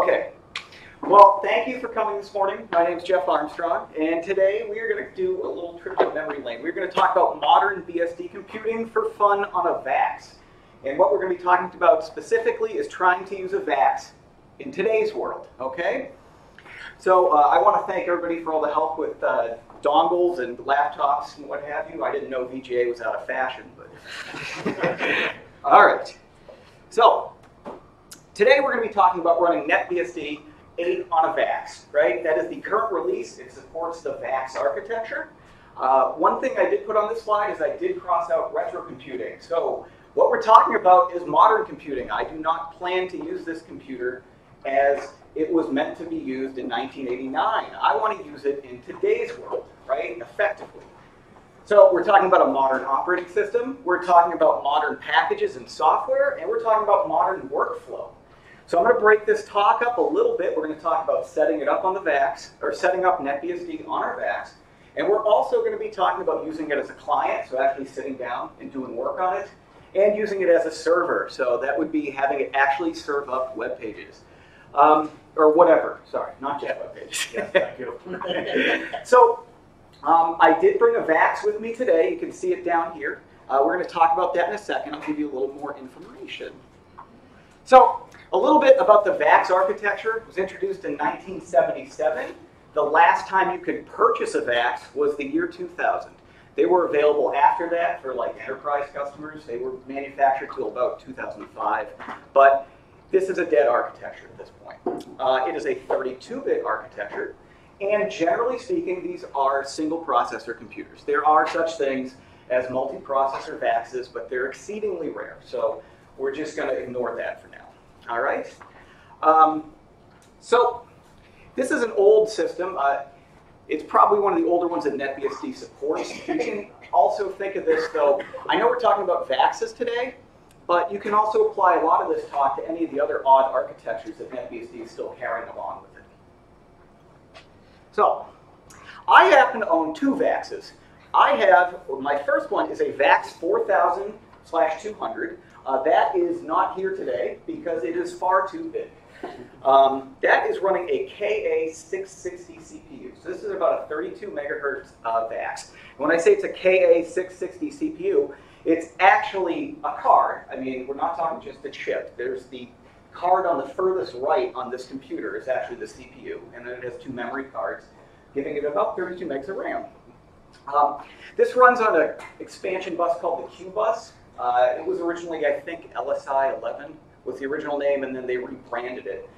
Okay. Well, thank you for coming this morning. My name is Jeff Armstrong, and today we are going to do a little trip to memory lane. We're going to talk about modern BSD computing for fun on a VAX. And what we're going to be talking about specifically is trying to use a VAX in today's world, okay? So uh, I want to thank everybody for all the help with uh, dongles and laptops and what have you. I didn't know VGA was out of fashion, but all right. So today we're going to be talking about running NetBSD 8 on a VAX, right? That is the current release. It supports the VAX architecture. Uh, one thing I did put on this slide is I did cross out retro computing. So what we're talking about is modern computing. I do not plan to use this computer as it was meant to be used in 1989. I want to use it in today's world, right, effectively. So we're talking about a modern operating system, we're talking about modern packages and software, and we're talking about modern workflow. So I'm going to break this talk up a little bit. We're going to talk about setting it up on the VAX, or setting up NetBSD on our VAX, and we're also going to be talking about using it as a client, so actually sitting down and doing work on it, and using it as a server. So that would be having it actually serve up web pages. Um, or whatever, sorry, not just web pages. Yes, thank you. so um, I did bring a VAX with me today. You can see it down here. Uh, we're going to talk about that in a second. I'll give you a little more information. So a little bit about the VAX architecture. It was introduced in 1977. The last time you could purchase a VAX was the year 2000. They were available after that for like enterprise customers. They were manufactured till about 2005. But this is a dead architecture at this point. Uh, it is a 32-bit architecture. And generally speaking, these are single processor computers. There are such things as multi-processor VAXs, but they're exceedingly rare. So we're just going to ignore that for. All right? Um, so this is an old system. Uh, it's probably one of the older ones that NetBSD supports. You can also think of this, though. I know we're talking about VAXs today, but you can also apply a lot of this talk to any of the other odd architectures that NetBSD is still carrying along with it. So, I happen to own two VAXs. I have, my first one is a VAX 4000 slash 200. Uh, that is not here today because it is far too big. Um, that is running a KA660 CPU. So this is about a 32 megahertz uh, VAX. When I say it's a KA660 CPU, it's actually a card. I mean, we're not talking just the chip. There's the card on the furthest right on this computer is actually the CPU, and then it has two memory cards, giving it about 32 megs of RAM. Um, this runs on an expansion bus called the Q bus. Uh, it was originally, I think, LSI 11 was the original name, and then they rebranded it.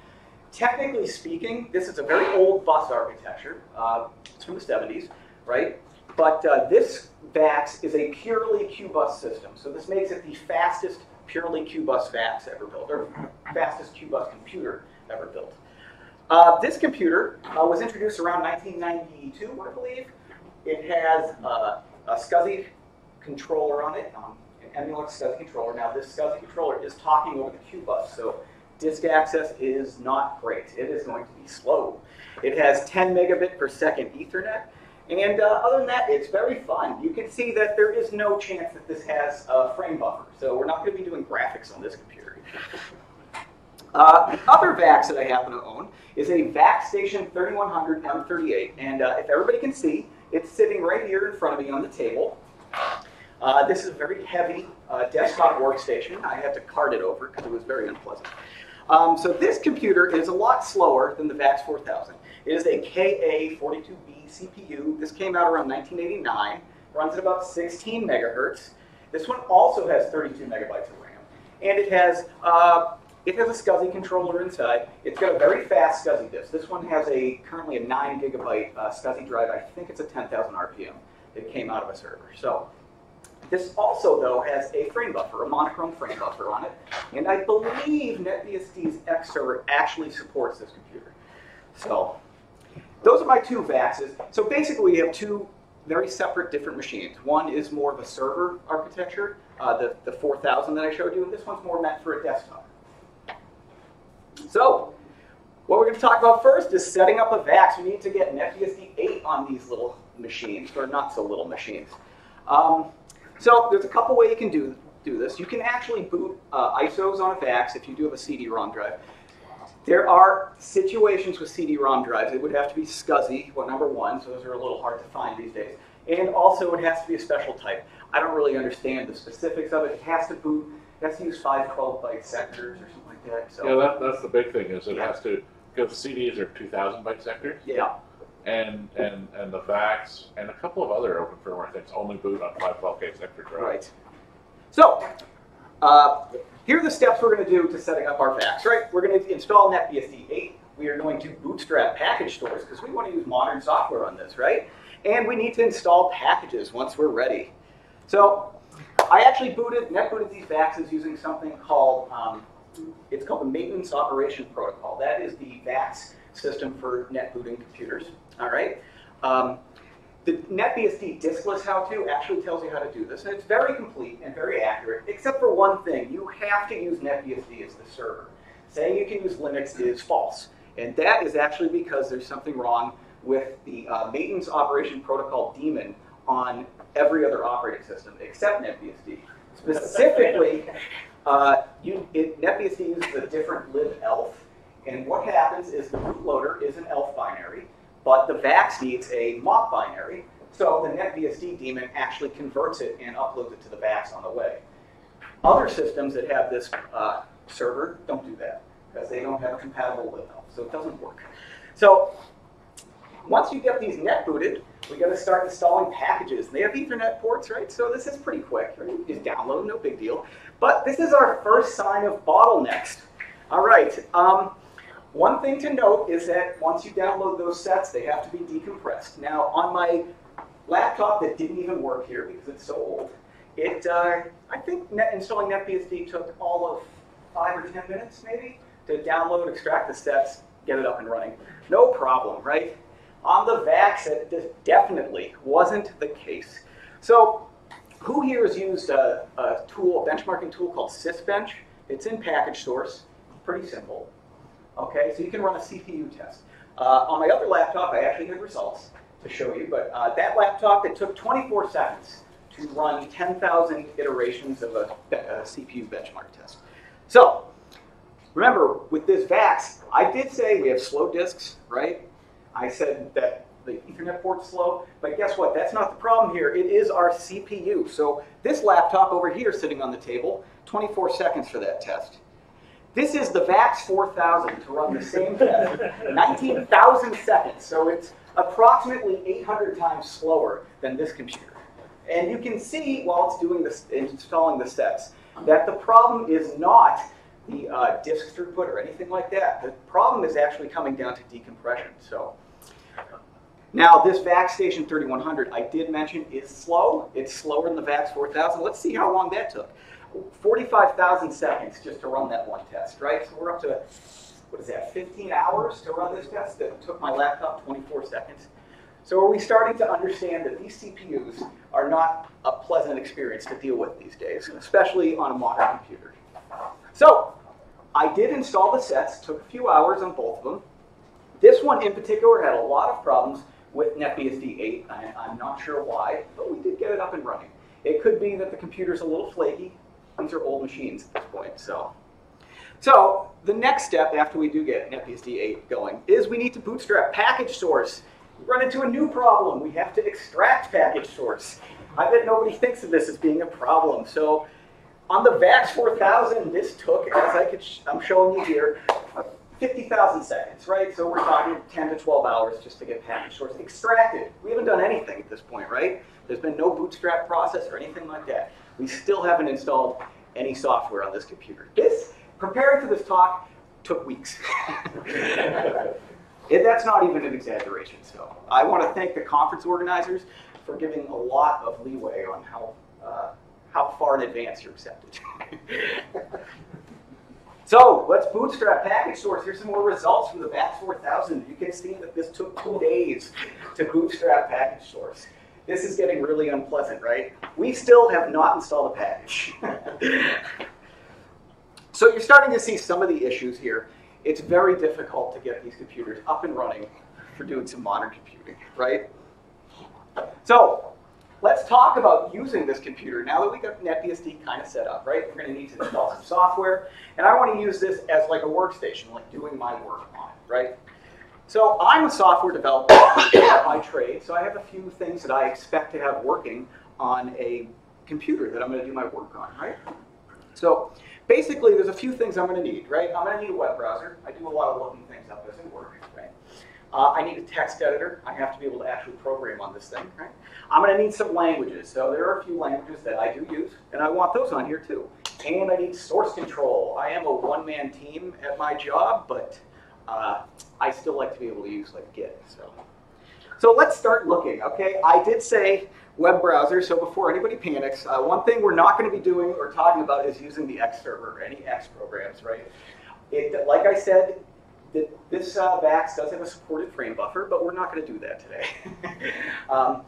Technically speaking, this is a very old bus architecture. Uh, it's from the 70s, right? But uh, this VAX is a purely Q-bus system. So this makes it the fastest purely Q-bus VAX ever built, or fastest Q-bus computer ever built. Uh, this computer uh, was introduced around 1992, I believe. It has uh, a SCSI controller on it, um, Emulex SCSI controller. Now this SCSI controller is talking over the Q-bus, so disk access is not great. It is going to be slow. It has 10 megabit per second Ethernet, and uh, other than that, it's very fun. You can see that there is no chance that this has a frame buffer, so we're not going to be doing graphics on this computer. Uh, other VAX that I happen to own is a VAX Station 3100 M38, and uh, if everybody can see, it's sitting right here in front of me on the table. Uh, this is a very heavy uh, desktop workstation. I had to cart it over because it was very unpleasant. Um, so this computer is a lot slower than the VAX 4000. It is a KA42B CPU. This came out around 1989, runs at about 16 megahertz. This one also has 32 megabytes of RAM, and it has uh, it has a SCSI controller inside. It's got a very fast SCSI disk. This one has a currently a 9 gigabyte uh, SCSI drive. I think it's a 10,000 RPM that came out of a server. So this also, though, has a frame buffer, a monochrome frame buffer on it. And I believe NetBSD's X server actually supports this computer. So those are my two VAXs. So basically, we have two very separate different machines. One is more of a server architecture, uh, the, the 4000 that I showed you, and this one's more meant for a desktop. So, what we're going to talk about first is setting up a VAX. We need to get NetBSD 8 on these little machines, or not so little machines. Um, so there's a couple ways you can do, do this. You can actually boot uh, ISOs on a VAX if you do have a CD-ROM drive. There are situations with CD-ROM drives. It would have to be SCSI, well, number one, so those are a little hard to find these days. And also, it has to be a special type. I don't really understand the specifics of it. It has to boot, it has to use 512 byte sectors or something like that. So, Yeah, that, that's the big thing is it has to because CDs are 2,000 byte sectors, yeah. And and and the VAX and a couple of other open firmware things only boot on 512k sector drive. Right. So, uh, here are the steps we're going to do to setting up our VAX, right? We're going to install NetBSD 8. We are going to bootstrap package source because we want to use modern software on this, right? And we need to install packages once we're ready. So, I actually booted, net booted these VAXs using something called, um, it's called the Maintenance Operation Protocol. That is the VAX system for net booting computers, all right? Um, the NetBSD diskless how-to actually tells you how to do this, and it's very complete and very accurate, except for one thing. You have to use NetBSD as the server. Saying you can use Linux is false, and that is actually because there's something wrong with the uh, maintenance operation protocol daemon on every other operating system except NetBSD. Specifically, uh, you, it, NetBSD uses a different libelf, and what happens is the bootloader is an ELF binary, but the VAX needs a MOP binary, so the NetBSD daemon actually converts it and uploads it to the VAX on the way. Other systems that have this uh, server don't do that because they don't have a compatible libelf, so it doesn't work. So once you get these net booted, we got to start installing packages. They have Ethernet ports, right? So this is pretty quick. Right? Download, no big deal. But this is our first sign of bottlenecks. All right. Um, one thing to note is that once you download those sets, they have to be decompressed. Now, on my laptop that didn't even work here because it's so old, it uh, I think net, installing NetBSD took all of five or ten minutes, maybe, to download, extract the sets, get it up and running. No problem, right? On the VAX, it definitely wasn't the case. So, who here has used a, a tool, a benchmarking tool called Sysbench? It's in package source, pretty simple. Okay, so you can run a CPU test. Uh, on my other laptop, I actually had results to show you, but uh, that laptop, it took 24 seconds to run 10,000 iterations of a, a, CPU benchmark test. So, remember, with this VAX, I did say we have slow disks, right? I said that the Ethernet port's slow, but guess what? That's not the problem here. It is our CPU. So this laptop over here sitting on the table, 24 seconds for that test. This is the VAX 4000 to run the same test, 19,000 seconds. So it's approximately 800 times slower than this computer. And you can see while it's doing this, installing the sets, that the problem is not the uh, disk throughput or anything like that. The problem is actually coming down to decompression. So now this VAX Station 3100, I did mention, is slow. It's slower than the VAX 4000. Let's see how long that took. 45,000 seconds just to run that one test, right? So we're up to, what is that, 15 hours to run this test? That took my laptop 24 seconds. So are we starting to understand that these CPUs are not a pleasant experience to deal with these days, especially on a modern computer? So I did install the sets, took a few hours on both of them. This one in particular had a lot of problems with NetBSD 8. I, I'm not sure why, but we did get it up and running. It could be that the computer's a little flaky. These are old machines at this point, so. So the next step after we do get NetBSD 8 going is we need to bootstrap package source. We run into a new problem. We have to extract package source. I bet nobody thinks of this as being a problem. So on the VAX 4000, this took, as I could, I'm showing you here, 50,000 seconds, right? So we're talking 10 to 12 hours just to get package source extracted. We haven't done anything at this point, right? There's been no bootstrap process or anything like that. We still haven't installed any software on this computer. This, preparing for this talk, took weeks. that's not even an exaggeration. So I want to thank the conference organizers for giving a lot of leeway on how, uh, how far in advance you're accepted. So let's bootstrap package source. Here's some more results from the VAX 4000. You can see that this took two days to bootstrap package source. This is getting really unpleasant, right? We still have not installed a package. so you're starting to see some of the issues here. It's very difficult to get these computers up and running for doing some modern computing, right? So let's talk about using this computer now that we got NetBSD kind of set up, right? We're going to need to install some software, and I want to use this as like a workstation, like doing my work on it, right? So I'm a software developer by trade, so I have a few things that I expect to have working on a computer that I'm going to do my work on, right? So basically, there's a few things I'm going to need, right? I'm going to need a web browser. I do a lot of looking things up as I work, right? Uh, I need a text editor. I have to be able to actually program on this thing, right? I'm going to need some languages. So there are a few languages that I do use, and I want those on here too. And I need source control. I am a one-man team at my job, but uh, I still like to be able to use like Git. So, so let's start looking. Okay, I did say web browser. So before anybody panics, uh, one thing we're not going to be doing or talking about is using the X server or any X programs, right? It, like I said, this uh, VAX does have a supported frame buffer, but we're not going to do that today. um,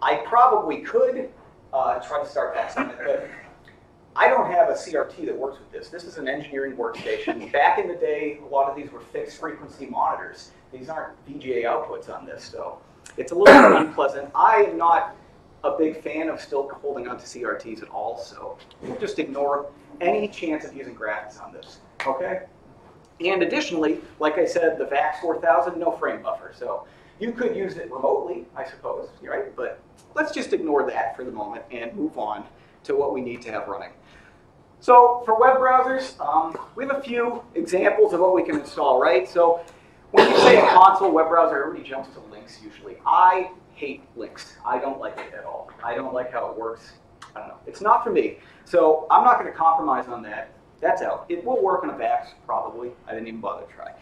I probably could uh, try to start X on it, but I don't have a CRT that works with this. This is an engineering workstation. Back in the day, a lot of these were fixed frequency monitors. These aren't VGA outputs on this, so it's a little unpleasant. I am not a big fan of still holding on to CRTs at all, so we'll just ignore any chance of using graphics on this, okay? And additionally, like I said, the VAX 4000, no frame buffer, so you could use it remotely, I suppose, right? But let's just ignore that for the moment and move on to what we need to have running. So for web browsers, um, we have a few examples of what we can install, right? So when you say a console web browser, everybody jumps to Lynx usually. I hate Lynx. I don't like it at all. I don't like how it works. I don't know. It's not for me. So I'm not going to compromise on that. That's out. It will work on a VAX, probably. I didn't even bother to try.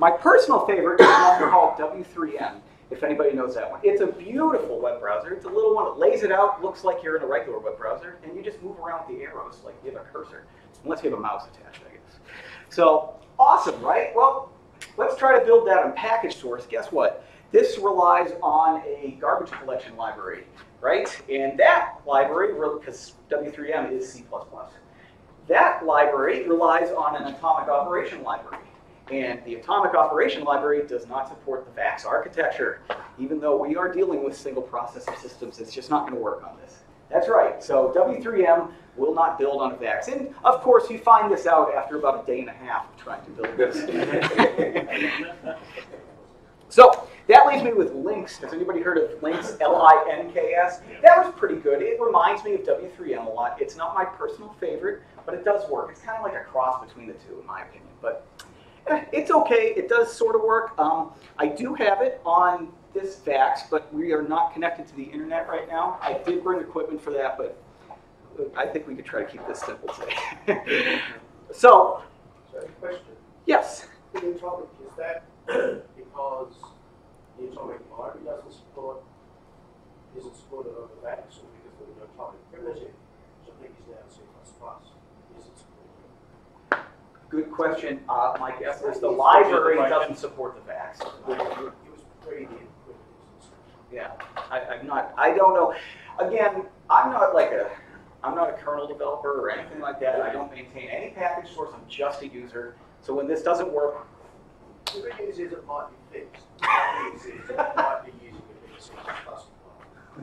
My personal favorite is one called W3M if anybody knows that one. It's a beautiful web browser. It's a little one. It lays it out, looks like you're in a regular web browser, and you just move around with the arrows like you have a cursor, unless you have a mouse attached, I guess. So awesome, right? Well, let's try to build that on package source. Guess what? This relies on a garbage collection library, right? And that library, because W3M is C++, that library relies on an atomic operation library. And the atomic operation library does not support the VAX architecture. Even though we are dealing with single processor systems, it's just not going to work on this. That's right. So W3M will not build on a VAX. And of course, you find this out after about a day and a half of trying to build this. so that leaves me with Links. Has anybody heard of Links, L-I-N-K-S? That was pretty good. It reminds me of W3M a lot. It's not my personal favorite, but it does work. It's kind of like a cross between the two, in my opinion. But it's okay. It does sort of work. Um, I do have it on this VAX, but we are not connected to the internet right now. I did bring equipment for that, but I think we could try to keep this simple today. so, Sorry, question. Yes. Is that because the atomic library doesn't support, isn't supported on the VAX, or because of the atomic primitive, which I think is now C++, isn't supported? Good question. Uh, my guess is the library doesn't support the VAX. It was pre Yeah, I, I'm not. I don't know. Again, I'm not like a. I'm not a kernel developer or anything like that. I don't maintain any package source. I'm just a user. So when this doesn't work, The good news is it might be fixed. The bad news is it might be using a bit of C++.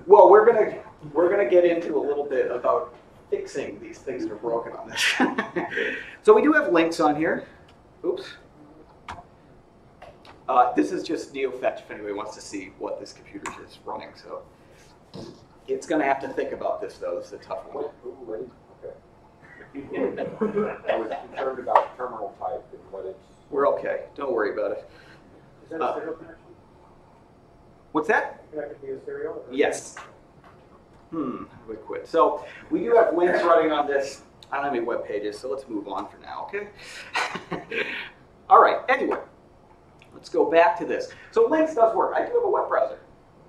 well, we're gonna we're gonna get into a little bit about fixing these things that are broken on this. so we do have links on here. Oops. Uh, this is just NeoFetch if anybody wants to see what this computer is running. So it's going to have to think about this though. This is a tough one. I was concerned about terminal type and what it's. We're okay. Don't worry about it. Is that Uh, a stereo connection? What's that? Connected via stereo? or- Yes. Hmm, quit. So we do have links running on this. I don't have any web pages, so let's move on for now, okay? All right, anyway, let's go back to this. So links does work. I do have a web browser.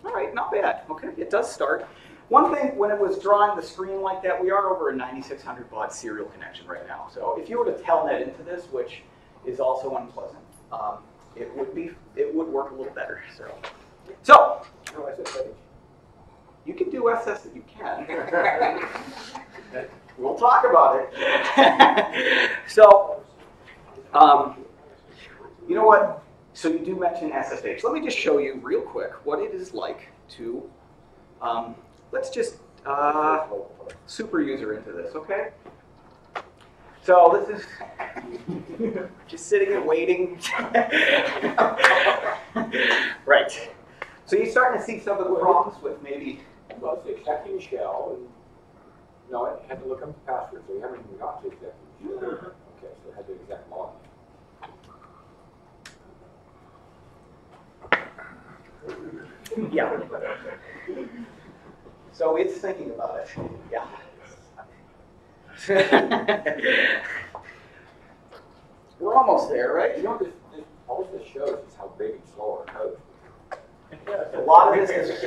All right, not bad. Okay, it does start. One thing, when it was drawing the screen like that, we are over a 9600 baud serial connection right now. So if you were to telnet into this, which is also unpleasant, um, it would be, it would work a little better. So, so No, I said page. You can do SS if you can. we'll talk about it. so, um, you know what? So you do mention SSH. Let me just show you real quick what it is like to um, let's just uh, super user into this, okay? So this is just sitting and waiting. right. So you're starting to see some of the problems with maybe. Well, it's accepting shell, and, no, it had to look up the password, so you haven't even got to accepting shell. Mm-hmm. Okay, so it had to accept login. Yeah. So it's thinking about it. Yeah. We're almost there, right? You know, this, this, all this shows is how big and slow our code. A lot of this is.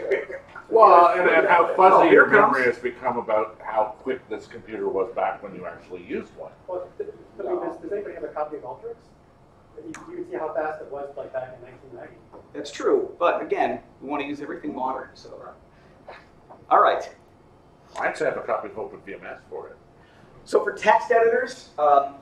Well, and, and how Oh, fuzzy here your memory comes- has become about how quick this computer was back when you actually used one. Well, th- but I mean, does, does anybody have a copy of Ultrix? You, you can see how fast it was like back in nineteen ninety. That's true, but again, we want to use everything modern, so. All right. I actually have a copy of OpenVMS for it. So for text editors, um,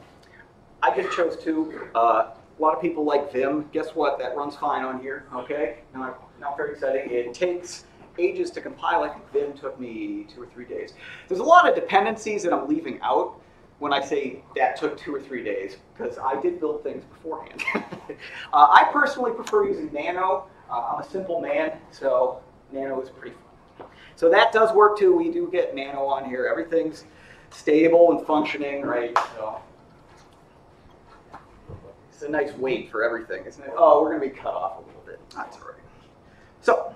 I just chose two. Uh, a lot of people like Vim. Guess what? That runs fine on here. Okay, not not very exciting. It takes ages to compile. I think Vim took me two or three days. There's a lot of dependencies that I'm leaving out when I say that took two or three days because I did build things beforehand. uh, I personally prefer using Nano. Uh, I'm a simple man, so Nano is pretty fun. So that does work too. We do get Nano on here. Everything's stable and functioning, right? So it's a nice weight for everything, isn't it? Oh, we're gonna be cut off a little bit. That's all right. So,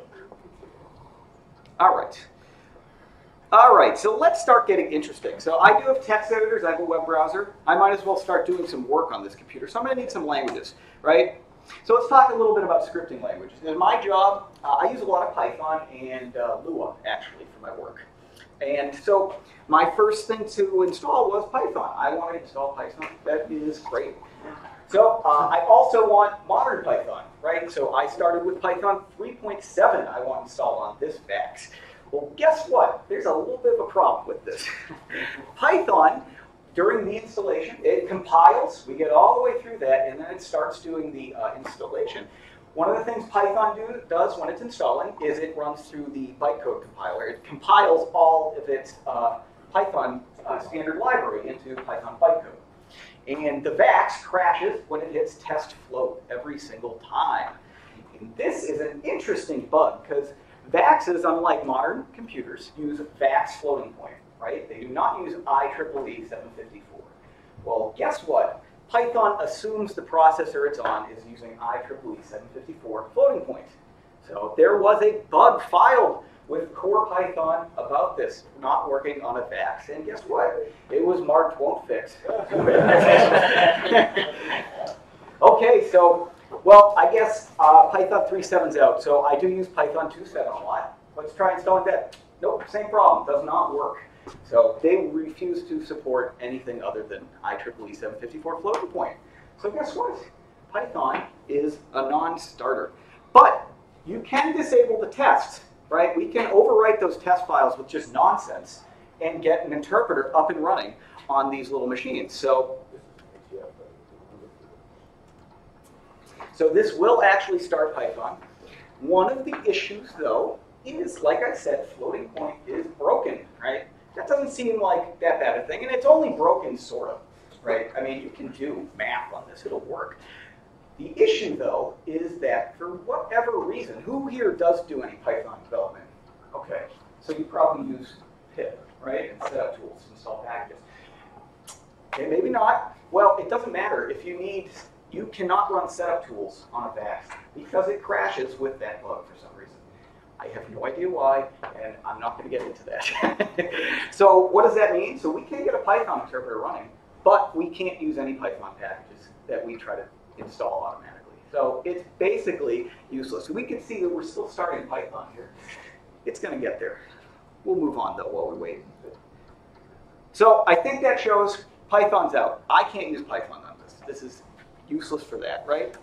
all right. All right, so let's start getting interesting. So I do have text editors, I have a web browser. I might as well start doing some work on this computer. So I'm gonna need some languages, right? So let's talk a little bit about scripting languages. In my job, uh, I use a lot of Python and uh, Lua, actually, for my work. And so my first thing to install was Python. I wanted to install Python. That is great. So uh, I also want modern Python, right? So I started with Python 3.7 I want installed on this VAX. Well, guess what? There's a little bit of a problem with this. Python, during the installation, it compiles. We get all the way through that, and then it starts doing the uh, installation. One of the things Python do, does when it's installing is it runs through the bytecode compiler. It compiles all of its uh, Python uh, standard library into Python bytecode. And the VAX crashes when it hits test float every single time. And this is an interesting bug because VAXs, unlike modern computers, use VAX floating point, right? They do not use IEEE 754. Well, guess what? Python assumes the processor it's on is using IEEE 754 floating point. So there was a bug filed with core Python about this not working on a VAX, and guess what? It was marked won't fix. okay, so well, I guess uh, Python 3.7's out, so I do use Python 2.7 a lot. Let's try installing that. Nope, same problem, does not work. So they refuse to support anything other than IEEE 754 floating point. So guess what? Python is a non-starter. But you can disable the tests, right? We can overwrite those test files with just nonsense and get an interpreter up and running on these little machines. So, so this will actually start Python. One of the issues, though, is, like I said, floating point is broken, right? That doesn't seem like that bad a thing, and it's only broken sort of, right? I mean, you can do math on this, it'll work. The issue, though, is that for whatever reason, who here does do any Python development? Okay, so you probably use pip, right, and setup tools, to install packages. Okay, maybe not. Well, it doesn't matter if you need, you cannot run setup tools on a VAX because it crashes with that bug for some reason. I have no idea why, and I'm not going to get into that. so what does that mean? So we can't get a Python interpreter running, but we can't use any Python packages that we try to install automatically. So it's basically useless. We can see that we're still starting Python here. It's going to get there. We'll move on though while we wait. So I think that shows Python's out. I can't use Python on this. This is useless for that, right?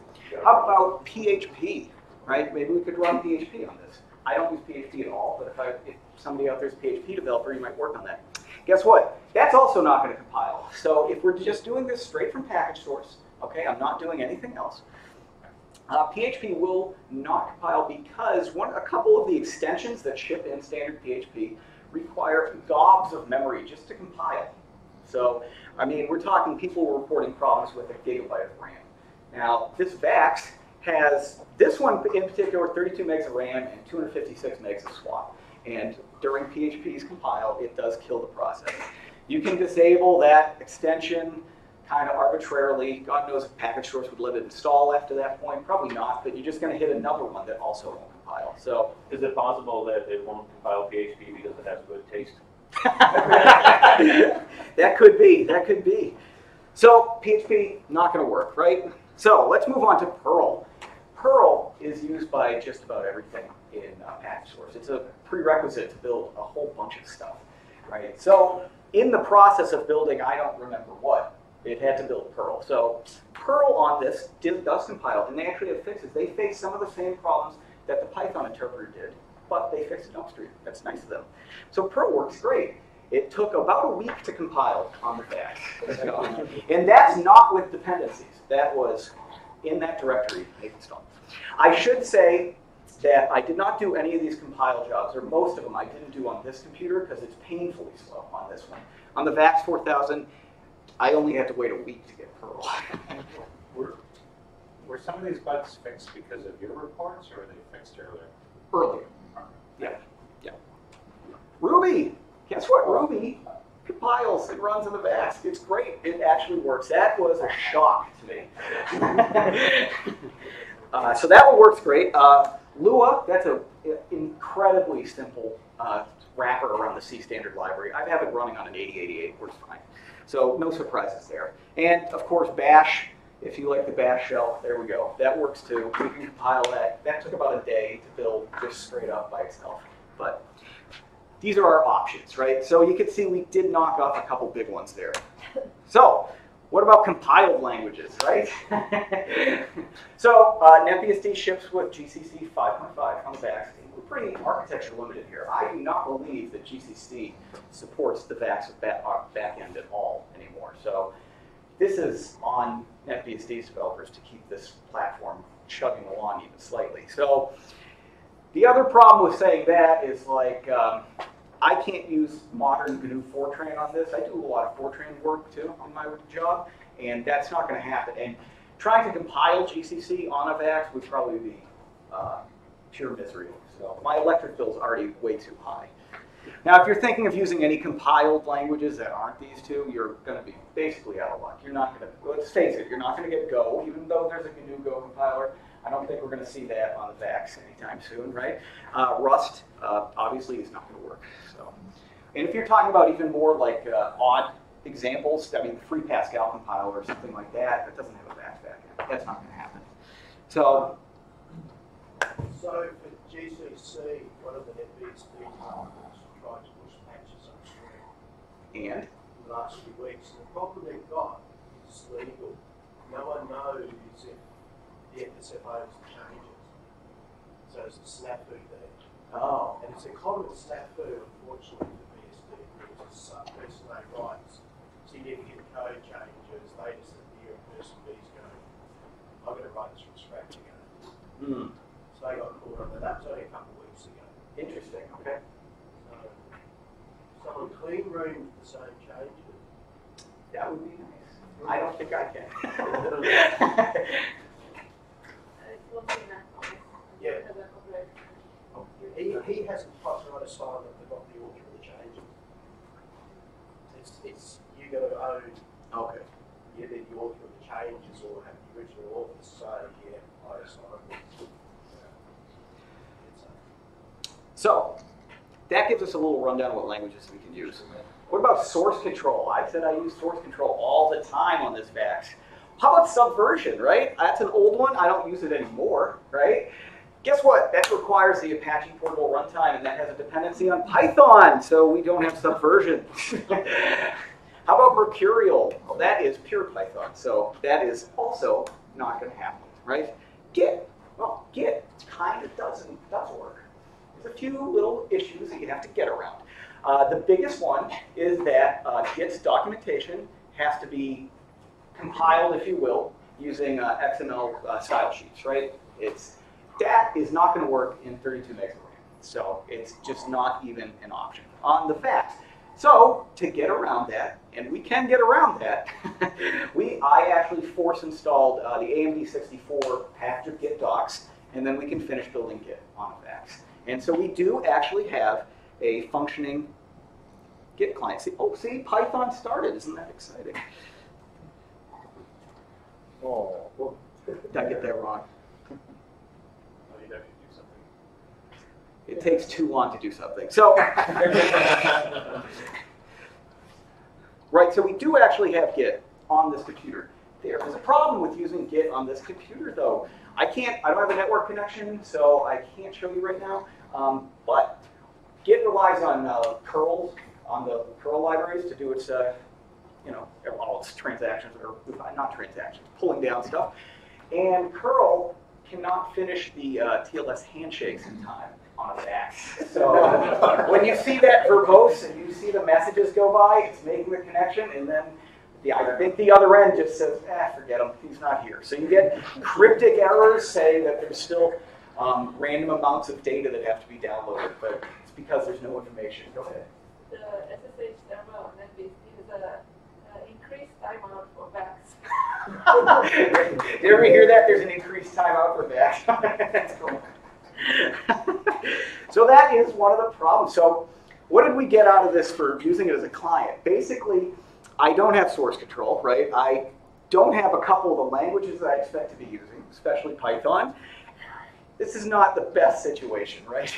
How about PHP, right? Maybe we could run PHP on this. I don't use PHP at all, but if, I, if somebody out there is a PHP developer, you might work on that. Guess what? That's also not going to compile. So if we're just doing this straight from package source, okay, I'm not doing anything else. Uh, PHP will not compile because one, a couple of the extensions that ship in standard PHP require gobs of memory just to compile. So, I mean, we're talking people were reporting problems with a gigabyte of RAM. Now, this VAX has, this one in particular, 32 megs of RAM and 256 megs of swap. And during PHP's compile, it does kill the process. You can disable that extension kind of arbitrarily. God knows if package source would let it install after that point. Probably not, but you're just going to hit another one that also won't compile. So Is it possible that it won't compile PHP because it has good taste? that could be. That could be. So PHP not going to work, right? So let's move on to Perl. Perl is used by just about everything in uh, package source. It's a prerequisite to build a whole bunch of stuff, right? So in the process of building, I don't remember what, it had to build Perl. So Perl on this did, does compile, and they actually have fixes. They face some of the same problems that the Python interpreter did, but they fixed it upstream. That's nice of them. So Perl works great. It took about a week to compile on the VAX. So- and that's not with dependencies. That was in that directory make install. I should say that I did not do any of these compile jobs, or most of them I didn't do on this computer because it's painfully slow on this one. On the VAX 4000, I only had to wait a week to get Perl. Were, were some of these bugs fixed because of your reports, or were they fixed earlier? Earlier. Yeah, yeah. Ruby! Guess what? Ruby compiles and runs in the VAX. It's great. It actually works. That was a shock to me. uh, so that one works great. Uh, Lua, that's an incredibly simple uh, wrapper around the C standard library. I have it running on an 8088, works fine. So no surprises there. And of course, Bash, if you like the Bash shell, there we go. That works too. We can compile that. That took about a day to build just straight up by itself. But these are our options, right? So you can see we did knock off a couple big ones there. So what about compiled languages, right? so uh, NetBSD ships with GCC 5.5 on the VAX. We're pretty architecture limited here. I do not believe that GCC supports the VAX back, uh, backend at all anymore. So this is on NetBSD's developers to keep this platform chugging along even slightly. So the other problem with saying that is like, um, I can't use modern GNU Fortran on this. I do a lot of Fortran work too on my job, and that's not going to happen. And trying to compile GCC on a VAX would probably be uh, pure misery. So my electric bill is already way too high. Now, if you're thinking of using any compiled languages that aren't these two, you're going to be basically out of luck. You're not going to, let's face it, you're not going to get Go, even though there's a GNU Go compiler. I don't think we're going to see that on the VAX anytime soon, right? Uh, Rust, uh, obviously, is not going to work. So, and if you're talking about even more like uh, odd examples, I mean, the Free Pascal compiler or something like that, that doesn't have a VAX backend. That's not going to happen. So, So for GCC, one of the NetBSD developers tried to push patches upstream and in the last few weeks, the problem they've got is legal. No one knows if the FSF owns changes. So it's a snafu there. oh, And it's a common snafu, unfortunately, for BSD users, uh, person A writes significant code changes, they disappear, and person B's going, I'm going to write this from scratch again. hmm, So they got caught on that. That was only a couple of weeks ago. interesting. Okay. So, someone clean room the same changes. That would be nice. I don't think I can. Yeah. He, he hasn't quite right assignment that got the author of the changes. It's, it's, you got to own okay. either the author of the changes or have the original author say, yeah, I this. So that gives us a little rundown of what languages we can use. What about source control? I said I use source control all the time on this VAX. How about subversion, right? That's an old one. I don't use it anymore, right? Guess what? That requires the Apache portable runtime, and that has a dependency on Python, so we don't have subversion. How about mercurial? Well, that is pure Python, so that is also not going to happen, right? Git. Well, Git kind of doesn't does work. There's a few little issues that you have to get around. Uh, the biggest one is that uh, Git's documentation has to be compiled, if you will, using uh, XML uh, style sheets, right? It's that is not going to work in 32 megs of RAM. So it's just not even an option on the VAX. So to get around that, and we can get around that, we I actually force installed uh, the AMD 64 package of Git docs, and then we can finish building Git on a VAX. And so we do actually have a functioning Git client. See, oh, see, Python started. Isn't that exciting? Oh, well, Did I get that wrong? You'd have to do something. It takes too long to do something. So, right, so we do actually have Git on this computer. There is a problem with using Git on this computer, though. I can't, I don't have a network connection, so I can't show you right now. Um, but Git relies on uh, curls, on the curl libraries to do its, uh, you know, all its transactions, or not transactions, pulling down stuff. And curl cannot finish the uh, TLS handshakes in time on a VAX. So when you see that verbose and you see the messages go by, it's making the connection, and then the, I think the other end just says, ah, forget him, he's not here. So you get cryptic errors saying that there's still um, random amounts of data that have to be downloaded, but it's because there's no information. Go ahead. The SSH terminal on NBC is a, a increased timeout for. Did you ever hear that? There's an increased timeout for that. That's cool. so that is one of the problems. So what did we get out of this for using it as a client? Basically, I don't have source control, right? I don't have a couple of the languages that I expect to be using, especially Python. This is not the best situation, right?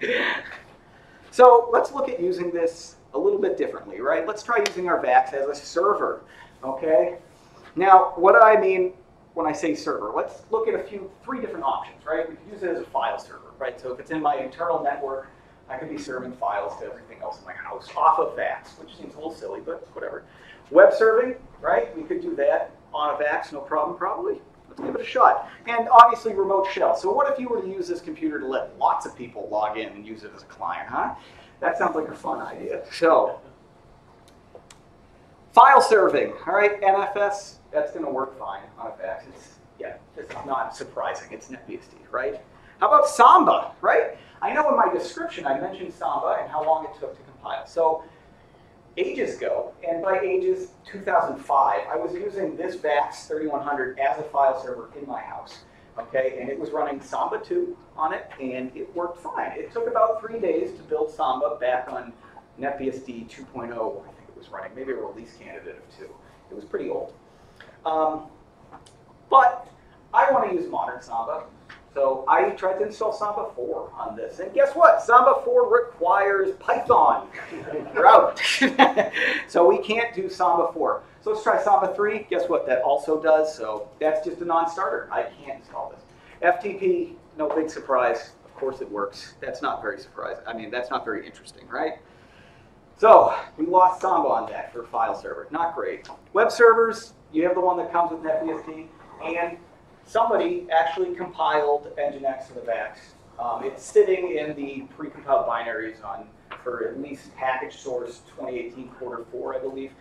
so let's look at using this a little bit differently, right? Let's try using our VAX as a server, okay? Now, what do I mean when I say server? Let's look at a few, three different options, right? We could use it as a file server, right? So if it's in my internal network, I could be serving files to everything else in my house off of VAX, which seems a little silly, but whatever. Web serving, right? We could do that on a VAX, no problem, probably. Let's give it a shot. And obviously remote shell. So what if you were to use this computer to let lots of people log in and use it as a client, huh? That sounds like a fun idea. So, file serving, all right, NFS, that's going to work fine on a VAX. It's, yeah, it's not surprising. It's NetBSD, right? How about Samba, right? I know in my description I mentioned Samba and how long it took to compile. So ages ago, and by ages 2005, I was using this VAX 3100 as a file server in my house. Okay, and it was running Samba 2 on it, and it worked fine. It took about three days to build Samba back on NetBSD 2.0, I was running, maybe a release candidate of 2. It was pretty old. Um, but I want to use modern Samba, so I tried to install Samba 4 on this, and guess what? Samba 4 requires Python. We're out. so we can't do Samba 4. So let's try Samba 3. Guess what? That also does. So that's just a non-starter. I can't install this. FTP, no big surprise. Of course it works. That's not very surprising. I mean, that's not very interesting, right? So we lost Samba on that for file server. Not great. Web servers, you have the one that comes with NetBSD, and somebody actually compiled Nginx for the VAX. Um, it's sitting in the precompiled binaries on for at least package source 2018 quarter four, I believe.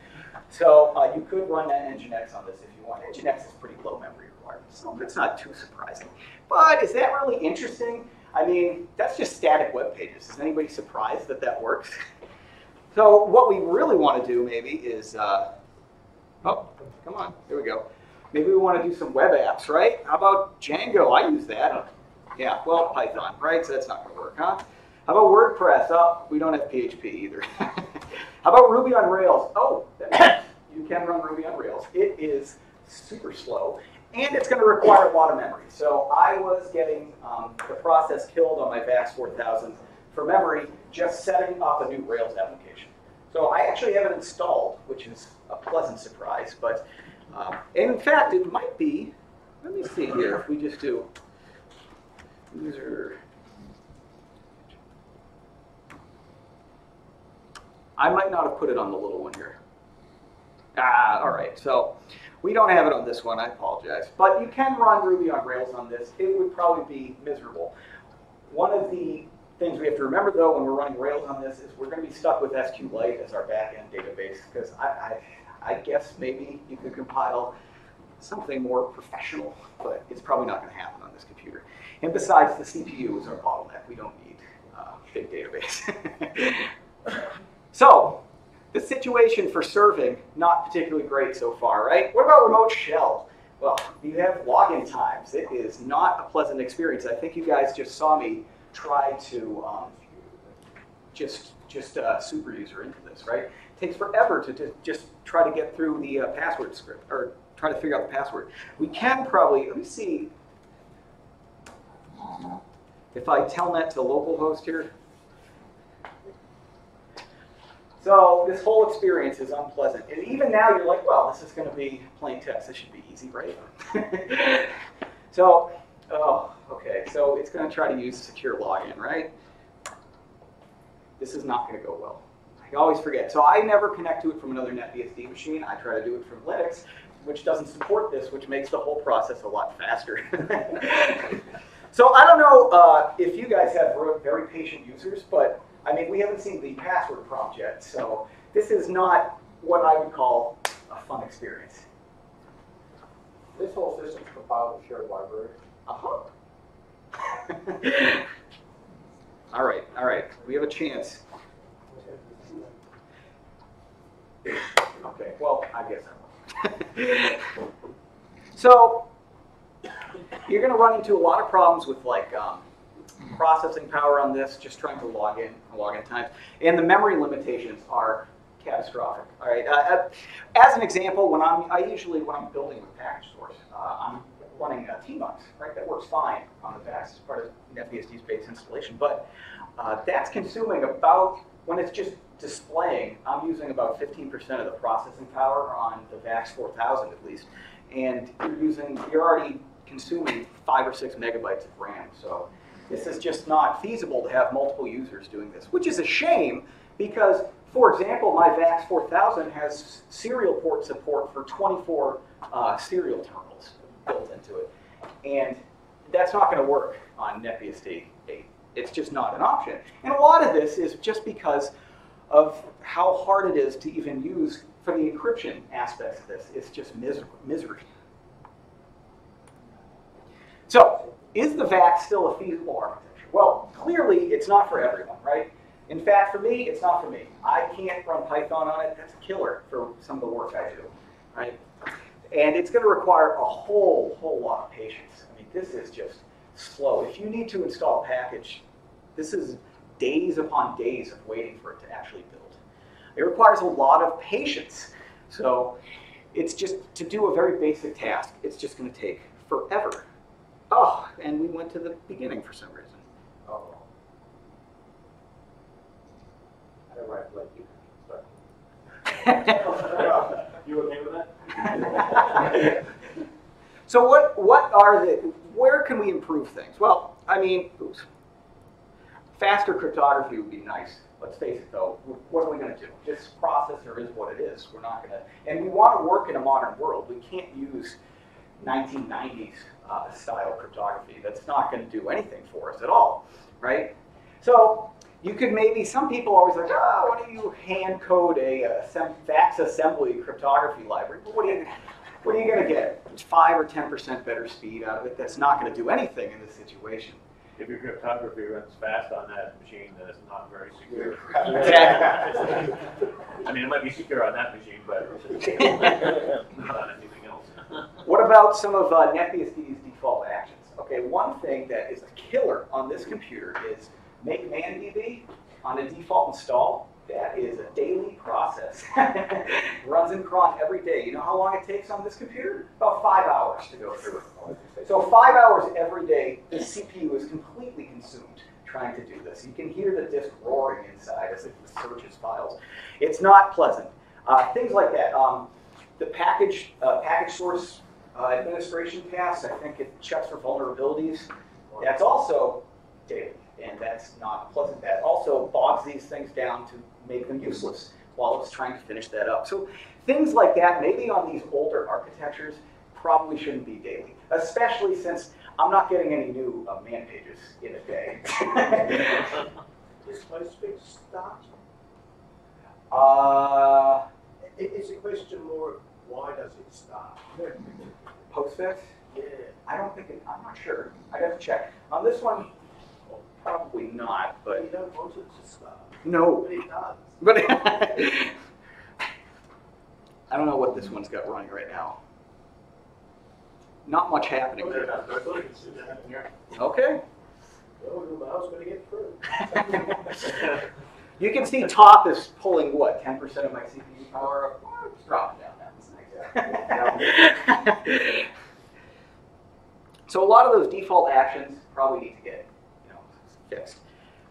So uh, you could run that Nginx on this if you want. Nginx is pretty low memory requirements, so it's not too surprising. But is that really interesting? I mean, that's just static web pages. Is anybody surprised that that works? so what we really want to do maybe is, uh, oh, come on, here we go. Maybe we want to do some web apps, right? How about Django? I use that. Yeah, well, Python, right? So that's not going to work, huh? How about WordPress? Oh, we don't have PHP either. How about Ruby on Rails? Oh, you can run Ruby on Rails. It is super slow, and it's going to require a lot of memory. So I was getting um, the process killed on my VAX 4000 for memory just setting up a new Rails application. So I actually have it installed, which is a pleasant surprise, but um, in fact, it might be, let me see here, if we just do user, I might not have put it on the little one here. Ah, all right, so we don't have it on this one, I apologize. But you can run Ruby on Rails on this. It would probably be miserable. One of the things we have to remember though when we're running Rails on this is we're going to be stuck with SQLite as our backend database because I, I I guess maybe you could compile something more professional, but it's probably not going to happen on this computer. And besides, the CPU is our bottleneck. We don't need uh, big database. so, the situation for serving, not particularly great so far, right? What about remote shell? Well, you have login times. It is not a pleasant experience. I think you guys just saw me try to um, just just uh, super user into this, right? It takes forever to, to just try to get through the uh, password script or try to figure out the password. We can probably let me see if I telnet to the local host here. So this whole experience is unpleasant. And even now you're like, well, this is going to be plain text. This should be easy, right? so, oh, okay. So it's going to try to use secure login, right? This is not going to go well. I always forget. So I never connect to it from another NetBSD machine. I try to do it from Linux, which doesn't support this, which makes the whole process a lot faster. so I don't know uh, if you guys have very patient users, but I mean, we haven't seen the password prompt yet, so this is not what I would call a fun experience. This whole system's compiled in shared library. Uh-huh. all right, all right. We have a chance. Okay, well, I guess I will. so, you're going to run into a lot of problems with like um, processing power on this, just trying to log in, log in times. And the memory limitations are catastrophic. All right. Uh, uh as an example, when I'm, I usually when I'm building with package source, uh, I'm running uh, Tmux, right? That works fine on the VAX as part of NetBSD's base installation, but uh, that's consuming about when it's just displaying. I'm using about 15% of the processing power on the VAX 4000 at least, and you're using you're already consuming five or six megabytes of RAM. So this is just not feasible to have multiple users doing this, which is a shame because, for example, my VAX 4000 has serial port support for 24 uh, serial terminals built into it. And that's not going to work on NetBSD 8. It's just not an option. And a lot of this is just because of how hard it is to even use for the encryption aspects of this. It's just misery. So, is the VAX still a feasible architecture? Well, clearly it's not for everyone, right? In fact, for me, it's not for me. I can't run Python on it. That's a killer for some of the work I do, right? And it's going to require a whole, whole lot of patience. I mean, this is just slow. If you need to install a package, this is days upon days of waiting for it to actually build. It requires a lot of patience. So it's just to do a very basic task, it's just going to take forever. Oh, and we went to the beginning for some reason. Oh. I don't like you. Sorry. You okay with that? so what what are the where can we improve things? Well, I mean, oops. faster cryptography would be nice. Let's face it though, what are we going to do? This processor is what it is. We're not going to, and we want to work in a modern world. We can't use 1990s uh, style cryptography. That's not going to do anything for us at all, right? So you could maybe, some people always like, oh, why don't you hand code a, a VAX assembly cryptography library? What are you, what are you going to get? It's 5 or 10% better speed out of it. That's not going to do anything in this situation. If your cryptography runs fast on that machine, then it's not very secure. Exactly. I mean, it might be secure on that machine, but not on anything else. What about some of uh, NetBSD's default actions? Okay, one thing that is a killer on this computer is make mandb on a default install. That is a daily process. Runs in cron every day. You know how long it takes on this computer? About five hours to go through it. So five hours every day, the CPU is completely consumed trying to do this. You can hear the disk roaring inside as it searches files. It's not pleasant. Uh, things like that. Um, the package uh, package source uh, administration pass, I think it checks for vulnerabilities. That's also daily, and that's not pleasant. That also bogs these things down to make them useless while it's trying to finish that up. So things like that, maybe on these older architectures, probably shouldn't be daily, especially since I'm not getting any new uh, man pages in a day. Is Postfix start? Uh, It, it's a question more of why does it start? PostFix? Yeah. I don't think it, I'm not sure. I'd have to check. On this one, probably not, But but don't want it to stop. no. But it does. But I don't know what this one's got running right now. Not much happening Okay, there. that's very good. Sit down here. Okay. Well, gonna get through. You can see top is pulling what, 10% of my CPU power? Oh, It's dropping down now. So a lot of those default actions probably need to get fixed.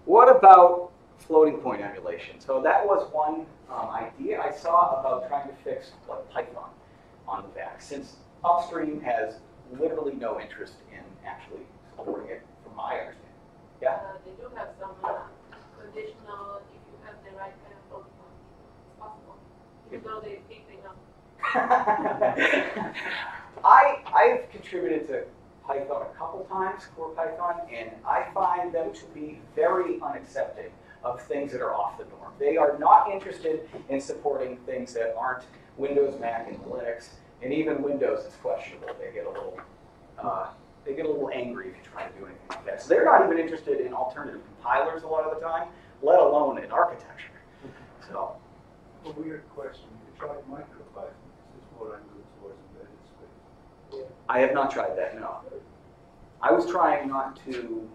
What about floating point emulation? So that was one um, idea I saw about trying to fix like Python on the VAX, since upstream has literally no interest in actually supporting it, from my understanding. Yeah. Uh, they do have some uh, conditional, if you have the right kind of floating point, it's possible. Even though they think they know. I I've contributed to Python a couple times, core Python, and I find them to be very unaccepting of things that are off the norm. They are not interested in supporting things that aren't Windows, Mac, and Linux, and even Windows is questionable. They get a little uh, they get a little angry if you try to do anything like that. So they're not even interested in alternative compilers a lot of the time, let alone in architecture. So. A weird question, you tried MicroPython, this is more angled towards embedded space. I have not tried that, no. I was trying not to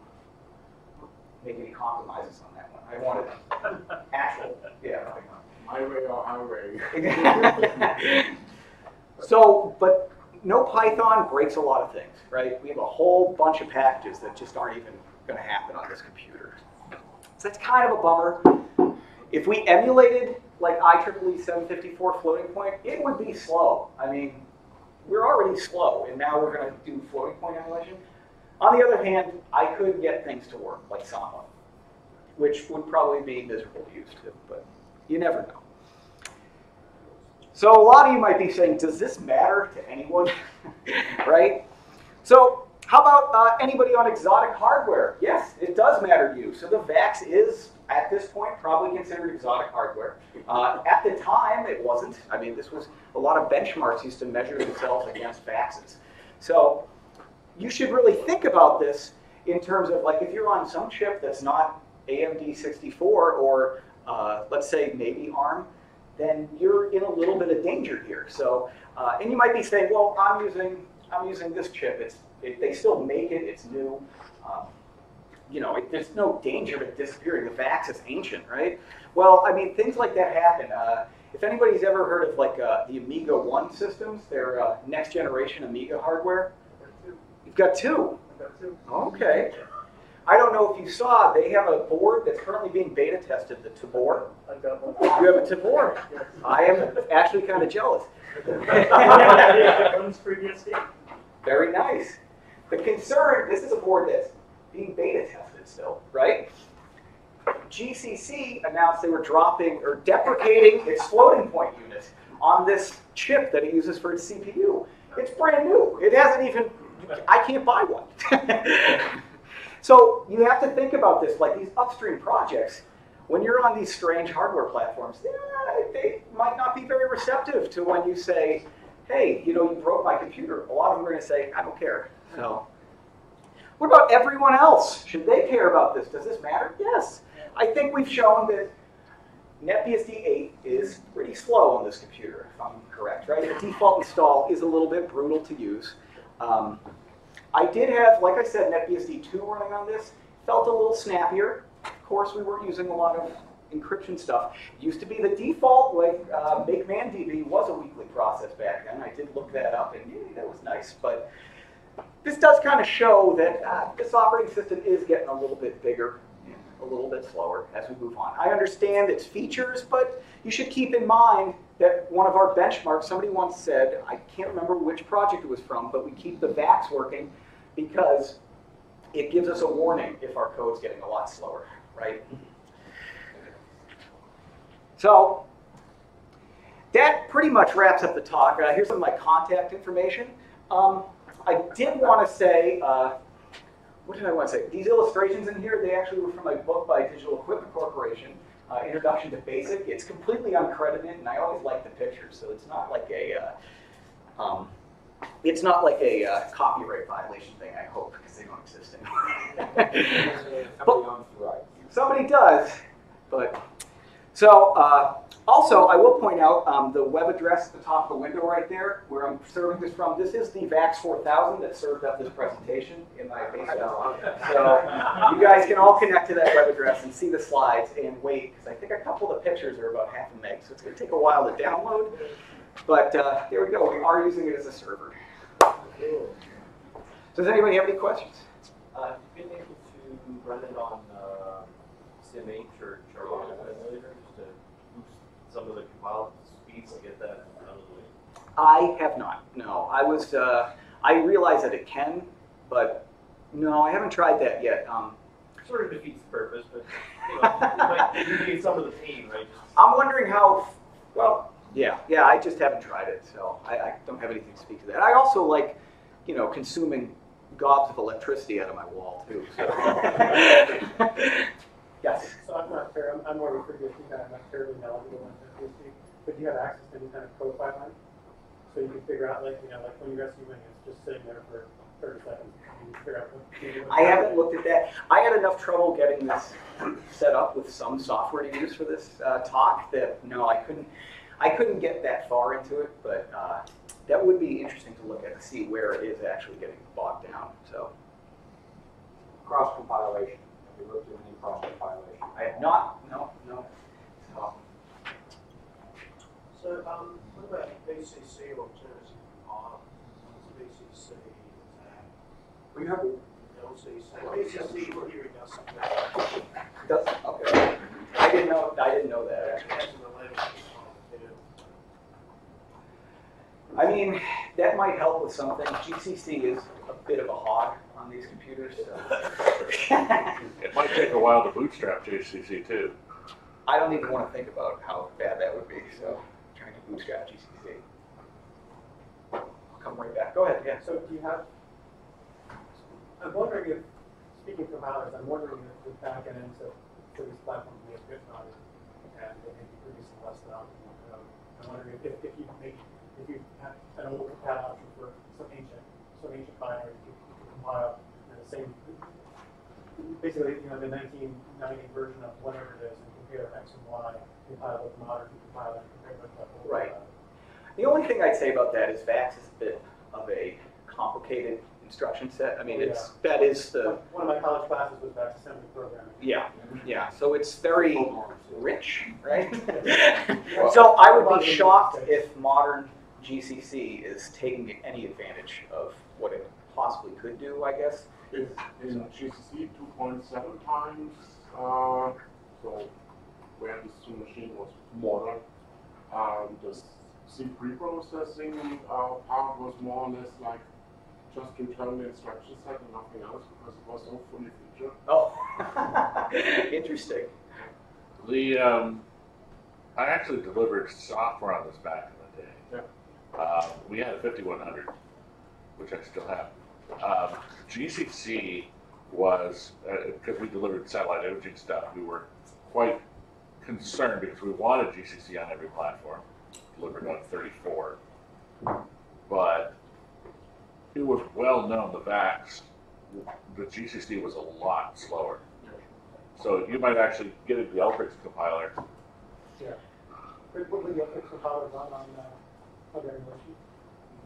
make any compromises on that one. I wanted actual, yeah. My way or highway. So, but no Python breaks a lot of things, right? We have a whole bunch of packages that just aren't even gonna happen on this computer. So that's kind of a bummer. If we emulated like IEEE 754 floating point, it would be slow. I mean, we're already slow, and now we're going to do floating point emulation. On the other hand, I could get things to work, like Samba, which would probably be miserable to use too, but you never know. So a lot of you might be saying, does this matter to anyone? right? So how about uh, anybody on exotic hardware? Yes, it does matter to you. So the VAX is, at this point, probably considered exotic hardware. Uh, at the time, it wasn't. I mean, this was a lot of benchmarks used to measure themselves against VAXs. So you should really think about this in terms of like if you're on some chip that's not AMD 64 or uh, let's say maybe ARM, then you're in a little bit of danger here. So, uh, and you might be saying, well, I'm using I'm using this chip. It's it, they still make it. It's new. Um, you know, it, there's no danger of it disappearing. The VAX is ancient, right? Well, I mean, things like that happen. Uh, if anybody's ever heard of like uh, the Amiga One systems, they're uh, next generation Amiga hardware. You've got two. Got two. Okay. I don't know if you saw, they have a board that's currently being beta tested, the Tabor. I've got one. You have a Tabor. I am actually kind of jealous. Yeah, runs previous state. Very nice. The concern, this is a board that's being beta tested still, right? GCC announced they were dropping or deprecating its floating point unit on this chip that it uses for its CPU. It's brand new. It hasn't even, I can't buy one. so you have to think about this, like these upstream projects, when you're on these strange hardware platforms, they might not be very receptive to when you say, hey, you know, you broke my computer. A lot of them are going to say, I don't care. So, what about everyone else? Should they care about this? Does this matter? Yes. I think we've shown that NetBSD 8 is pretty slow on this computer, if I'm correct, right? The default install is a little bit brutal to use. Um, I did have, like I said, NetBSD 2 running on this. Felt a little snappier. Of course, we weren't using a lot of encryption stuff. It Used to be the default, like uh, MakeManDB was a weekly process back then. I did look that up, and yeah, that was nice. But this does kind of show that uh, this operating system is getting a little bit bigger, and a little bit slower as we move on. I understand its features, but you should keep in mind that one of our benchmarks, somebody once said, I can't remember which project it was from, but we keep the VAX working because it gives us a warning if our code's getting a lot slower, right? So that pretty much wraps up the talk. Uh, here's some of my contact information. Um, I did want to say, uh, what did I want to say? These illustrations in here, they actually were from a book by Digital Equipment Corporation, uh, Introduction to Basic. It's completely uncredited, and I always like the pictures, so it's not like a, uh, um, it's not like a uh, copyright violation thing, I hope, because they don't exist anymore. Somebody owns. Somebody does, but so uh, also I will point out um, the web address at the top of the window right there, where I'm serving this from. This is the VAX 4000 that served up this presentation in my basement. So you guys can all connect to that web address and see the slides and wait, because I think a couple of the pictures are about half a meg, so it's going to take a while to download. But uh, there we go. We are using it as a server. Does anybody have any questions? Uh, have you been able to run it on uh, SIMH or Charlotte some of the compile speeds to get that out of the way? I have not. No, I was. Uh, I realize that it can, but no, I haven't tried that yet. Um, Sort of defeats the purpose, but you know, it might some of the pain, right? I'm wondering how. Well, yeah, yeah. I just haven't tried it, so I, I don't have anything to speak to that. I also like, you know, consuming gobs of electricity out of my wall too. So. yes. So I'm not fair, I'm, I'm more of a previous guy, I'm not terribly knowledgeable on FPSC, but do you have access to any kind of code pipeline? So you can figure out, like, you know, like when you're SUing, it's just sitting there for thirty seconds, and you can figure out what. maybe what's I haven't looked at that. I had enough trouble getting this set up with some software to use for this uh, talk that no, I couldn't. I couldn't get that far into it, but uh, that would be interesting to look at to see where it is actually getting bogged down. So Cross compilation. You looked at any compilation? I have not. No, no. So, So, um, what about PCC alternative compile? PCC, uh, We have LCC, PCC, does something. does, okay. I didn't know. I didn't know that. It Actually. has an eleven, yeah. I mean, that might help with something. GCC is a bit of a hog on these computers. So. It might take a while to bootstrap GCC too. I don't even want to think about how bad that would be. So, trying to bootstrap GCC. I'll come right back. Go ahead. Yeah. So do you have, I'm wondering if, speaking from compilers, I'm wondering if the back ends up for these platforms may have bit knotted and they may be producing less than optimal code. I'm wondering if, if you make, if you have an old compile option for some ancient, some ancient binary, you could compile the same, basically, you know, the nineteen ninety version of whatever it is and compare X and Y, compile with modern, compile and compare with the old. Right. uh, The only thing I'd say about that is VAX is a bit of a complicated instruction set. I mean, it's that is the One of my college classes was back assembly programming. yeah, yeah. So it's very rich, right? so I would be shocked if modern GCC is taking any advantage of what it possibly could do. I guess. is in GCC 2.7 times, uh, so where this machine was smaller. Um, the C preprocessing uh, part was more or less like just return the instruction set and nothing else because it was so fully featured. Oh, interesting. The um, I actually delivered software on this back in the day. Um, we had a 5100, which I still have. Um, GCC was because we delivered satellite imaging stuff. We were quite concerned because we wanted GCC on every platform, delivered on 34. But it was well known the VAX, the GCC was a lot slower. So you might actually get it the compiler. Yeah. Would the compiler run on, uh?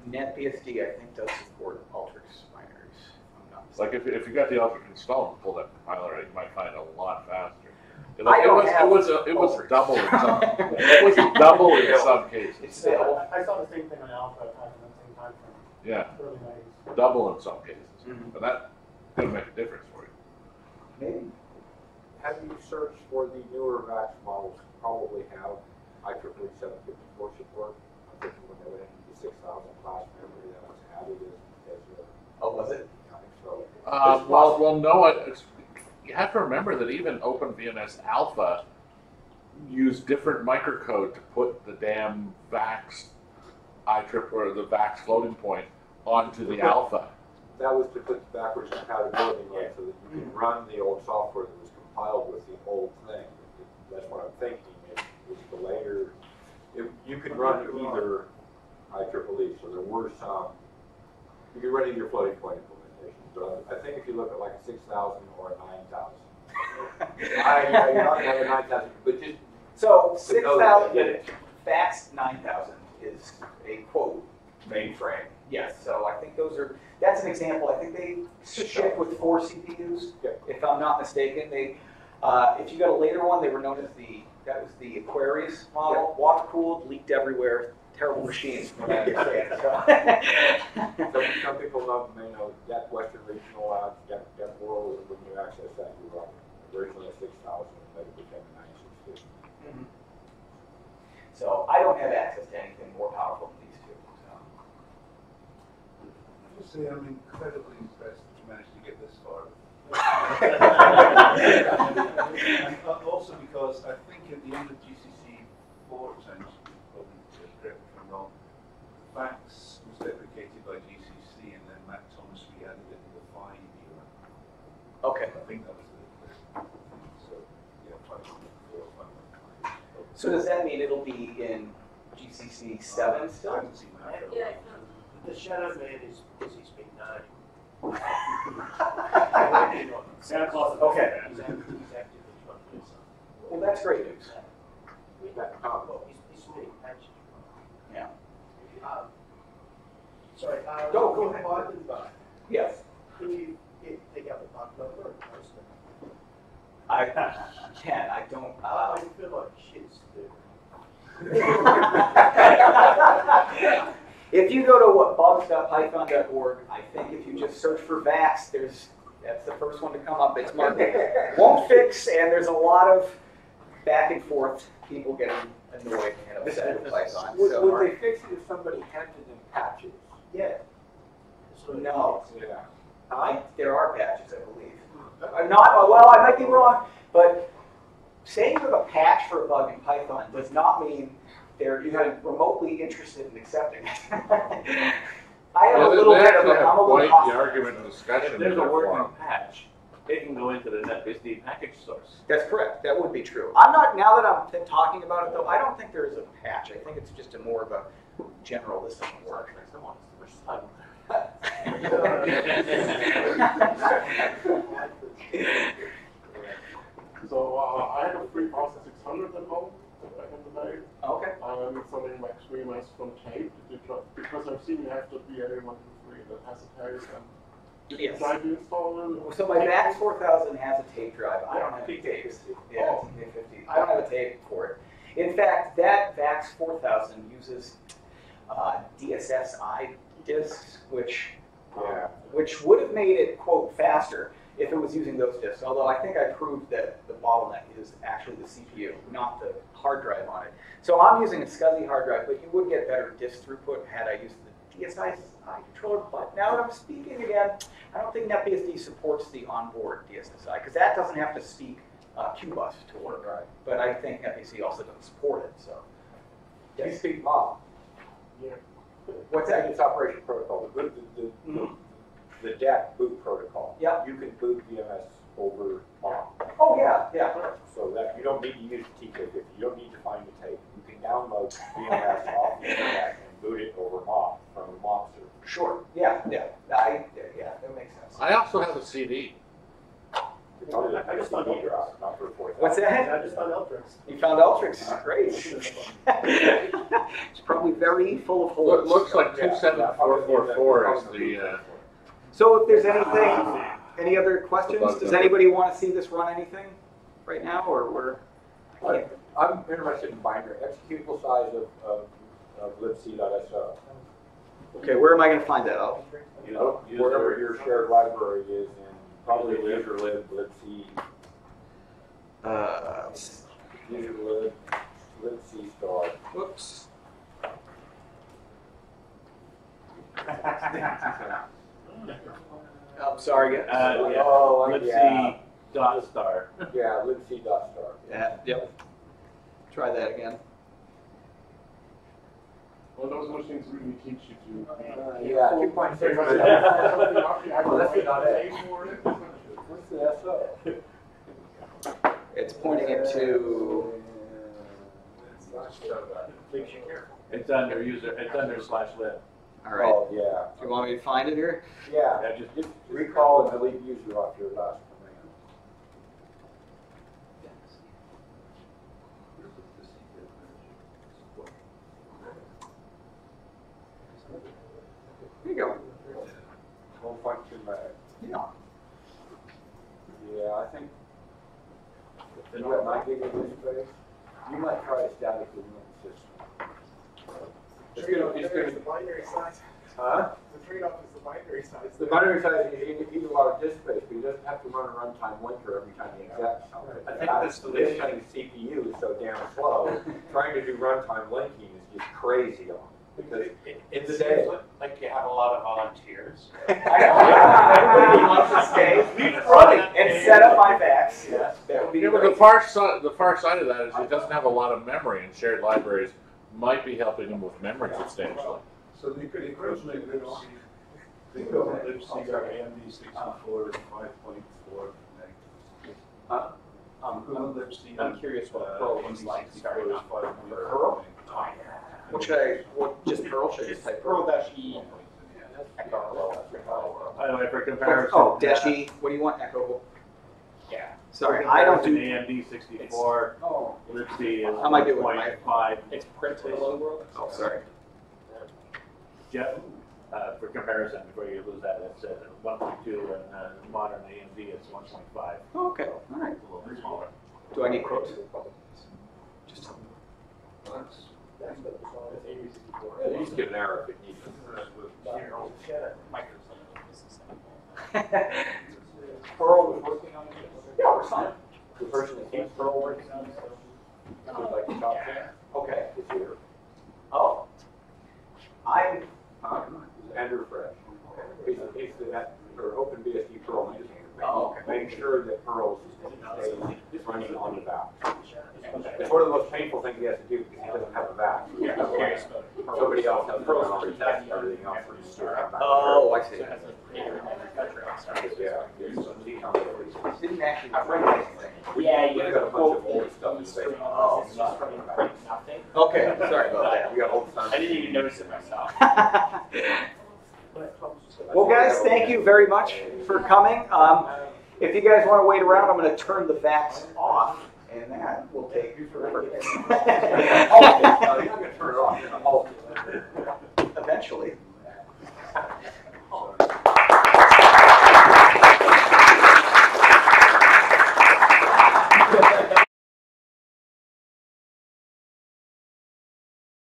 NetBSD, I think, does support Ultrix binaries. I'm not It's like if, if you got the Ultrix installed and pull that compiler out, you might find it a lot faster. It, I it don't was, have it was, a, it was double in some, it was double in some cases. It's Yeah. I I saw the same thing on Alpha at the same time Yeah, frame, early nineties. double in some cases. Mhm. And that could make a difference for you. Maybe. Have you searched for the newer VAX models probably have IEEE seven fifty-four support? When they went into the six thousand class memory that was added as, as a, Oh, was it? I think so. Um, well, well, no, it- it's, you have to remember that even OpenVMS Alpha used different microcode to put the damn VAX IEEE or the VAX floating point onto the alpha. That was to put the backwards compatibility in so that you could run the old software that was compiled with the old thing. That's what I'm thinking, it was the later, if, you could run either IEEE, so there were some you could run your floating point implementation. But I think if you look at like a six thousand or a nine thousand, I, I, you're not gonna have a nine thousand, but just, So To six know that, thousand, VAX nine thousand is a quote mainframe. Yes, so I think those are, that's an example, I think they ship with four CPUs, Yeah. if I'm not mistaken. They, uh, if you got a later one, they were known as the, that was the Aquarius model, water cooled, leaked everywhere, terrible machines from what I understand, so. some, some people know, may know, that Western Regional Labs, that, that world, when you access that, you run originally a six thousand, and then it became a nine six fifty. So I don't have access to anything more powerful than these two, so. I just say I'm incredibly impressed that you managed to get this far. And uh, also because I think at the end of GCC four, which I'm probably correct me if I'm wrong, VAX was deprecated by GCC and then Matt Thomas re-added it in the five era. Okay. I think that was the, the so, yeah, five point four, five point five. So does that mean it'll be in GCC seven I still? haven't seen that. Yeah. The Shadow Man is busy speaking nine. Santa Claus. Okay. He's active, he's actively trying to do something. Well, that's great news. That combo. He's, he's submitting patches. Yeah. Um, Sorry, uh. Go, go ahead. Yes. can you get, take out the bug number and? I can, I don't, I uh. feel like shit's there. If you go to what bugs.python.org, I think if you just search for VAX, there's, that's the first one to come up. It's marked won't fix, and there's a lot of back and forth, people getting annoyed and upset with Python. Would, So, would they fix it if somebody handed them patches? Yeah, So- no, Yeah. I, there are patches, I believe. Uh, Not, well, I might be wrong, but saying you have a patch for a bug in Python does not mean they're even remotely interested in accepting it. I have a Well, they- little bit of, that. I'm a quite little the argument and discussion If there's a their working forum. patch, it can go into the NetBSD package source. That's correct, that would be true. I'm not, now that I'm th- talking about it though, I don't think there is a patch. I think it's just a more of a general list of work. So uh, I have a 3600 at home the. Okay. I'm installing my streamers from tape to try, because I've seen you have to be anyone who that has a tape and you Yes. try to install them. So my VAX 4000 has a tape drive. I don't have any tapes. Yeah, Oh. I don't have a tape for it. In fact, that VAX 4000 uses uh, DSSI disks, which Yeah. which would have made it quote faster if it was using those disks. Although I think I proved that the bottleneck is actually the CPU, not the hard drive on it. So I'm using a SCSI hard drive, but you would get better disk throughbut had I used the DSI controller. But now that I'm speaking again, I don't think NetBSD supports the onboard DSSI because that doesn't have to speak uh, QBus to work. Right. But I think NetBSD also doesn't support it. So You speak MOP. Yeah. what's That that? is operation protocol, the, the, the, Mhm. The DAC boot protocol. Yeah. You can boot VMS over MOP. Oh yeah, yeah. So that, you don't need to use TK50, you don't need to find the tape. You can download VMS off the internet and boot it over MOP, from a MOP server. Sure. Yeah, yeah. I, yeah, that makes sense. I also have a CD. I just found CD drive, not for four What's that? I just found Ultrix. You found Ultrix, great. it's probably very full of holes. It looks like two seven four four four is the, uh, So if there's anything, any other questions? Does anybody want to see this run anything right now, or we're? I can't- I'm interested in binary, executable size of, of, of libc.so. Okay, where am I going to find that? I'll- Use- use Wherever your shared library is in, probably user lib, libc, Uh, user lib, libc star. whoops. I'm sorry. Uh, yeah. Oh, Let's yeah. see, dot star. Yeah, libc dot star. Yeah, yep. Try that again. Well, those machines really teach you to. Uh, yeah, two point six. Well, that's not it. it. What's the SO? It's pointing it to. It's under user, it's under slash lib. All right. Oh, yeah. Do you want me to find it here? Yeah, Yeah, just, just recall and delete user off your last command. Here you go. Whole function back. Yeah. Yeah, I think. You got nine gig of disk space, you might try a statically linked system. It's gonna, it's The gonna, binary size, huh? the trade-off is the binary size. The binary size, you need, need a lot of disk space, but he doesn't have to run a runtime linker every time he executes something. I think that's the This issue. kind of CPU is so damn slow, trying to do runtime linking is just crazy on it. Because It, it in the seems day. like- like you have a lot of volunteers. Everybody wants to stay, keep running, and set up my VAX. Yes. That would be Yeah, but the far side, the far side of that is it doesn't have a lot of memory, and shared libraries might be helping them with memory substantially. So the the equivalent libc, the equivalent libc are AMD sixty-four is five point four meg. Huh? Um, equivalent libc. I'm curious what uh, Perl AMD was like 64 starting is off. 5.4 Perl? meg. What should I, what, just Perl, should I just type Perl? dash E. By the way, for comparison. Oh, dash E, what do you want, Echo? Yeah. Sorry, For I don't comparison, do, AMD sixty-four, oh, libc is How am I doing? one point five. It's printed hello world. oh, sorry. Jeff, uh, for comparison, before you lose that, it's uh, one point two, and uh, modern AMD is one point five. Oh, Okay, all right. A little bit smaller. Do I need quotes? Just tell me. That's- That's what it's called. It's eighty sixty-four. you just get an error if it needs. that's what- Perl was working on. Yeah, we're fine. The person that keeps Perl working on so would like to talk to him. Okay. Is here. Oh. I'm, Huh? Andrew Fresh. He's, he's the, that, or OpenBSD Perl maintainer. Oh, okay. Make sure that Perl stays running on the back. It's one of the most painful things he has to do because he doesn't have a valve. Somebody else has to run on the test everything else. for him to back. oh, I see. Oh, yeah. Didn't actually print anything. We- Yeah, you We've gotta got a bunch of old stuff in the basement. Oh, Nothing. Okay, sorry about that. We got old stuff. I didn't even notice it myself. Well, guys, thank you very much for coming. Um, if you guys want to wait around, I'm going to turn the vax off, and that will take you forever. you're not going to turn it off. Eventually.